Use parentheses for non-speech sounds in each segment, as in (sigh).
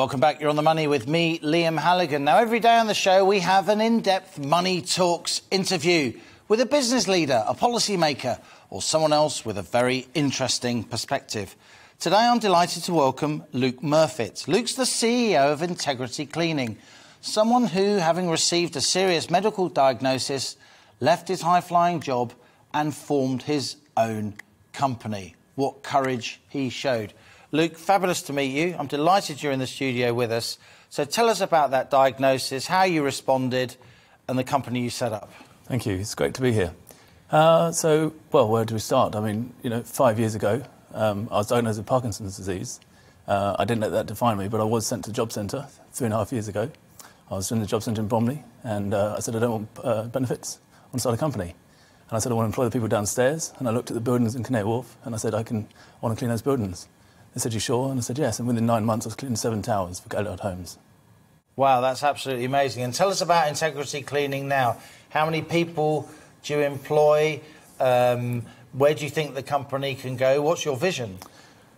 Welcome back. You're on the money with me, Liam Halligan. Now, every day on the show, we have an in depth Money Talks interview with a business leader, a policymaker, or someone else with a very interesting perspective. Today, I'm delighted to welcome Luke Murfitt. Luke's the CEO of Integrity Cleaning, someone who, having received a serious medical diagnosis, left his high flying job and formed his own company. What courage he showed. Luke, fabulous to meet you. I'm delighted you're in the studio with us. So tell us about that diagnosis, how you responded, and the company you set up. Thank you. It's great to be here. Uh, so, well, where do we start? I mean, you know, five years ago, um, I was diagnosed with Parkinson's disease. Uh, I didn't let that define me, but I was sent to the job centre three and a half years ago. I was in the job centre in Bromley, and uh, I said, I don't want uh, benefits. I want to start a company. And I said, I want to employ the people downstairs. And I looked at the buildings in Canary Wharf, and I said, I can I want to clean those buildings. They said, You sure? And I said, Yes. And within nine months, I was cleaning seven towers for Galliard Homes. Wow, that's absolutely amazing. And tell us about Integrity Cleaning now. How many people do you employ? Um, where do you think the company can go? What's your vision?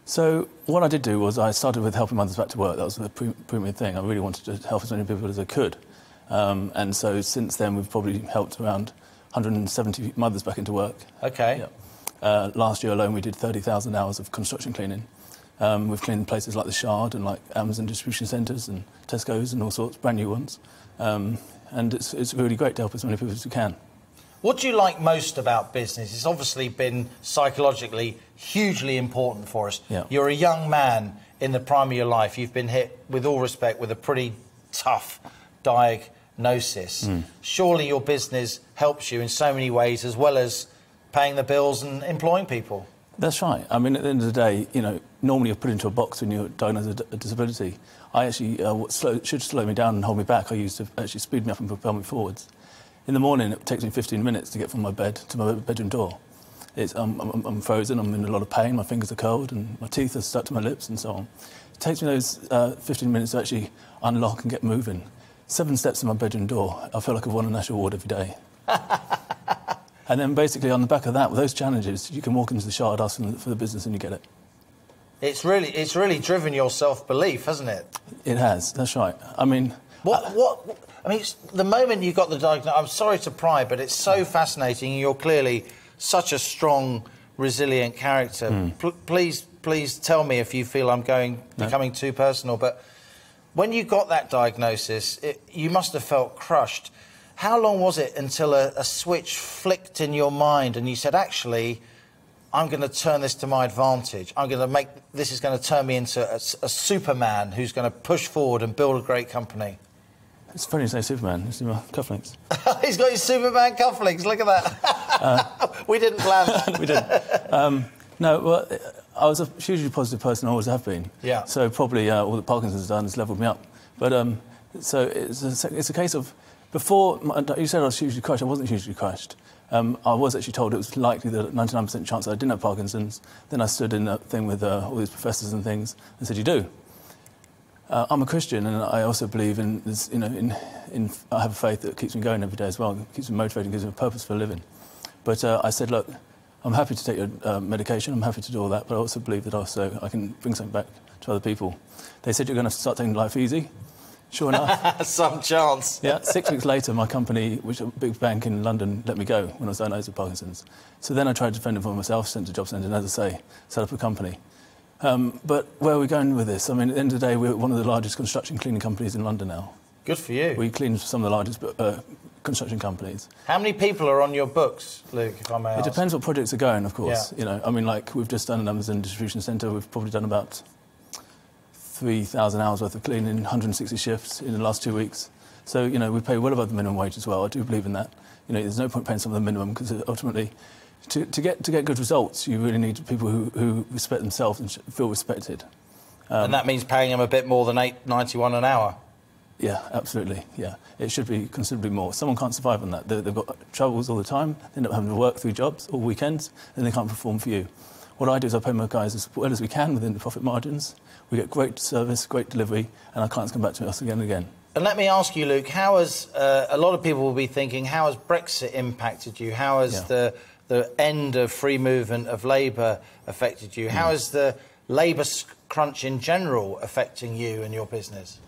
So, what I did do was I started with helping mothers back to work. That was the premier thing. I really wanted to help as many people as I could. Um, and so, since then, we've probably helped around 170 mothers back into work. Okay. Yeah. Uh, last year alone, we did 30,000 hours of construction cleaning. Um, we've cleaned places like the Shard and like Amazon distribution centres and Tesco's and all sorts, brand new ones. Um, and it's, it's really great to help as many people as we can. What do you like most about business? It's obviously been psychologically hugely important for us. Yeah. You're a young man in the prime of your life. You've been hit, with all respect, with a pretty tough diagnosis. Mm. Surely your business helps you in so many ways, as well as paying the bills and employing people. That's right. I mean, at the end of the day, you know, normally you're put into a box when you're diagnosed with a disability. I actually, uh, what slow, should slow me down and hold me back, I used to actually speed me up and propel me forwards. In the morning, it takes me 15 minutes to get from my bed to my bedroom door. It's, um, I'm, I'm, frozen, I'm in a lot of pain, my fingers are cold, and my teeth are stuck to my lips, and so on. It takes me those uh, 15 minutes to actually unlock and get moving. Seven steps to my bedroom door, I feel like I've won a national award every day. (laughs) And then basically on the back of that, with those challenges, you can walk into the shard, ask for the business, and you get it. It's really, it's really driven your self-belief, hasn't it? It has. That's right. I mean, what, I, what? I mean, the moment you got the diagnosis, I'm sorry to pry, but it's so fascinating. You're clearly such a strong, resilient character. Mm. P- please, please tell me if you feel I'm going no. becoming too personal. But when you got that diagnosis, it, you must have felt crushed. How long was it until a, a switch flicked in your mind and you said, actually, I'm going to turn this to my advantage. I'm going to make this is going to turn me into a, a Superman who's going to push forward and build a great company. It's funny you say Superman. He's my cufflinks. (laughs) He's got his Superman cufflinks. Look at that. Uh, (laughs) we didn't plan. That. (laughs) we didn't. Um, no, well, I was a hugely positive person. I always have been. Yeah. So probably uh, all that Parkinson's done has levelled me up. But um, so it's a, it's a case of before, you said I was hugely crushed. I wasn't hugely crushed. Um, I was actually told it was likely that 99% chance that I didn't have Parkinson's. Then I stood in that thing with uh, all these professors and things and said, "You do." Uh, I'm a Christian, and I also believe in this. You know, in, in I have a faith that keeps me going every day as well. Keeps me motivated, gives me a purpose for living. But uh, I said, "Look, I'm happy to take your uh, medication. I'm happy to do all that, but I also believe that also I can bring something back to other people." They said, "You're going to start taking life easy." Sure enough. (laughs) Some chance. yeah, six weeks later, my company, which a big bank in London, let me go when I was diagnosed with Parkinson's. So then I tried to defend it for myself, sent to Job Centre, and as I say, set up a company. Um, but where are we going with this? I mean, at the end of the day, we're one of the largest construction cleaning companies in London now. Good for you. We clean some of the largest uh, construction companies. How many people are on your books, Luke, if I may It ask? depends what projects are going, of course. Yeah. You know, I mean, like, we've just done an Amazon distribution centre. We've probably done about 3,000 hours worth of cleaning, 160 shifts in the last two weeks. So, you know, we pay well above the minimum wage as well. I do believe in that. You know, there's no point paying some of the minimum because ultimately, to, to, get, to get good results, you really need people who, who respect themselves and feel respected. Um, and that means paying them a bit more than 8.91 an hour. Yeah, absolutely. Yeah, it should be considerably more. Someone can't survive on that. They, have got troubles all the time. They end up having to work through jobs all weekends, and they can't perform for you. What I do is I pay my guys as well as we can within the profit margins. We get great service, great delivery, and our clients come back to us again and again. And let me ask you, Luke, how has uh, a lot of people will be thinking, how has Brexit impacted you? How has yeah. the the end of free movement of labour affected you? Mm. How has the labour crunch in general affecting you and your business?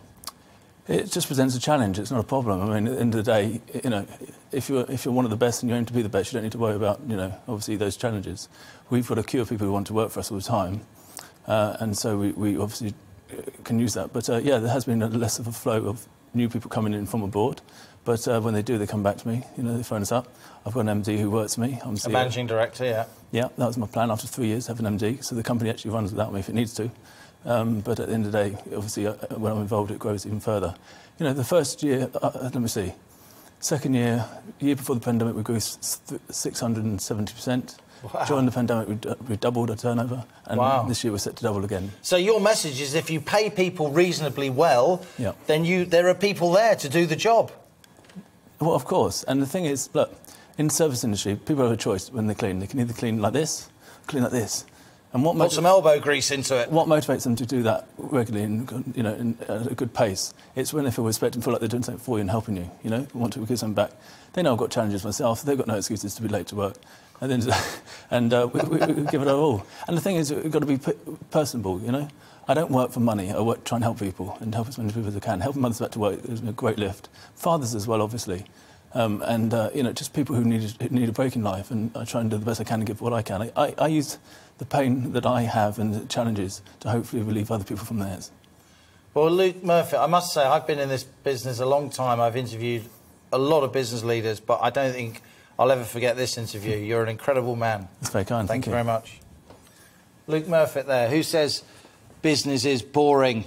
It just presents a challenge. It's not a problem. I mean, at the end of the day, you know, if you're if you're one of the best and you aim to be the best, you don't need to worry about you know obviously those challenges. We've got a queue of people who want to work for us all the time, uh, and so we, we obviously uh, can use that. But uh, yeah, there has been a less of a flow of new people coming in from abroad. But uh, when they do, they come back to me. You know, they phone us up. I've got an MD who works for me. I'm a managing director, yeah. Yeah, that was my plan after three years, have an MD. So the company actually runs without me if it needs to. Um, but at the end of the day, obviously, uh, when I'm involved, it grows even further. You know, the first year, uh, uh let me see, second year, year before the pandemic, we grew 670%. Wow. During the pandemic, we, we doubled our turnover, and wow. this year we're set to double again. So your message is, if you pay people reasonably well, yep. then you there are people there to do the job. Well, of course. And the thing is, look, in the service industry, people have a choice when they clean. They can either clean like this, clean like this. And what put some elbow grease into it. What motivates them to do that regularly and you know in, at a good pace? It's when they feel respected and feel like they're doing something for you and helping you. You know, want to give something back. They know I've got challenges myself. They've got no excuses to be late to work. And then, (laughs) and uh, we, we, we, give it our all. And the thing is, we've got to be personable. You know, I don't work for money. I work try and help people and help as many people as I can. Helping mothers back to work is a great lift. Fathers as well, obviously. Um, and uh, you know, just people who need who need a break in life, and I try and do the best I can and give what I can. I, I, I use the pain that I have and the challenges to hopefully relieve other people from theirs. Well, Luke Murfitt, I must say, I've been in this business a long time. I've interviewed a lot of business leaders, but I don't think I'll ever forget this interview. You're an incredible man. That's very kind. Thank, Thank you, you very much. Luke Murfitt there, who says business is boring.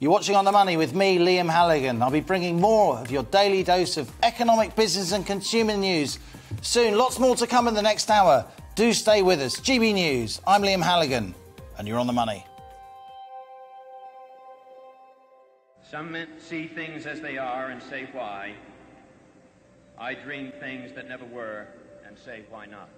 You're watching On the Money with me, Liam Halligan. I'll be bringing more of your daily dose of economic, business, and consumer news soon. Lots more to come in the next hour. Do stay with us. GB News. I'm Liam Halligan, and you're on the money. Some see things as they are and say why. I dream things that never were and say why not.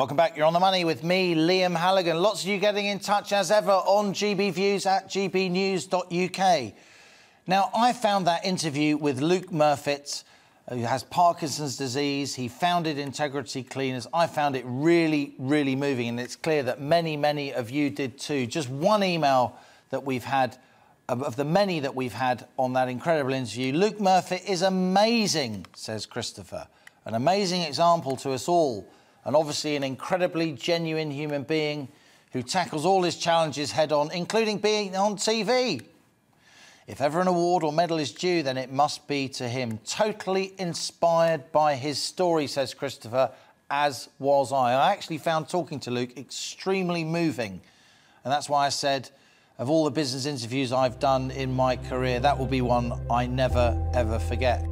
Welcome back. You're on the money with me, Liam Halligan. Lots of you getting in touch as ever on gbviews at gbnews.uk. Now, I found that interview with Luke Murfitt, uh, who has Parkinson's disease. He founded Integrity Cleaners. I found it really, really moving, and it's clear that many, many of you did too. Just one email that we've had of the many that we've had on that incredible interview. Luke Murfitt is amazing, says Christopher. An amazing example to us all and obviously an incredibly genuine human being who tackles all his challenges head on, including being on TV. If ever an award or medal is due, then it must be to him. Totally inspired by his story, says Christopher, as was I. I actually found talking to Luke extremely moving. And that's why I said, of all the business interviews I've done in my career, that will be one I never, ever forget.